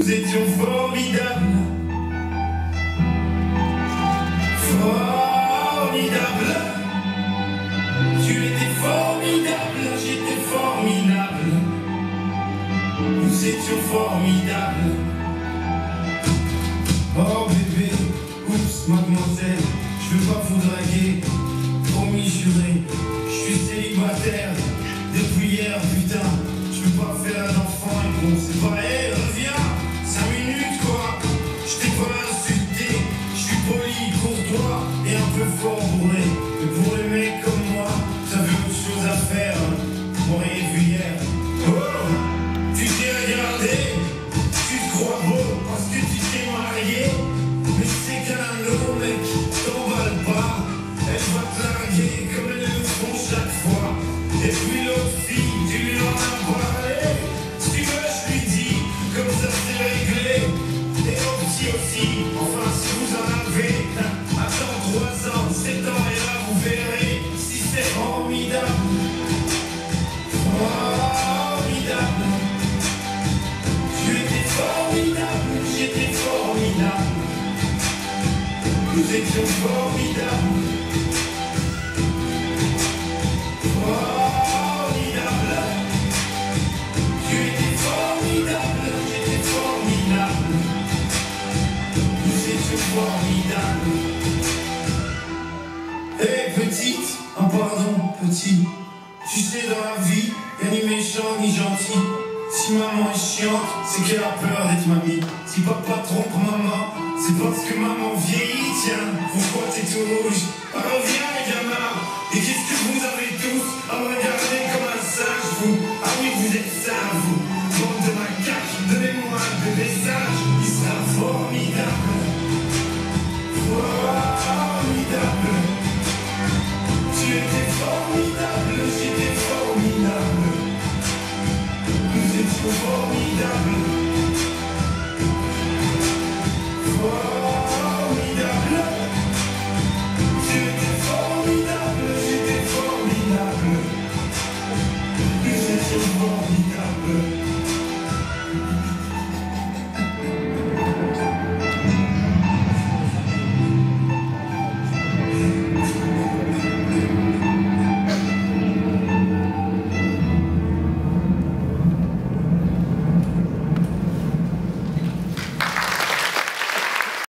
Nous étions formidables. Formidable. Tu étais formidable, j'étais formidable. Nous étions formidables. Oh bébé, oups, mademoiselle, je veux pas vous draguer. Promis juré, je suis célibataire depuis hier, putain. Je peux pas faire d'enfant et bon, c'est t'es Nous étions formidables. Formidable. Tu étais formidable, j'étais formidable. Nous étions formidables. Hé petite, oh pardon petit. Tu sais dans la vie, ni méchant ni gentil. Si maman est chiante, c'est qu'elle a peur d'être mamie. Si papa trompe maman, c'est parce que maman vieillit, tiens. Pourquoi t'es tout rouge? Ah, Reviens les gamins Et qu'est-ce que vous avez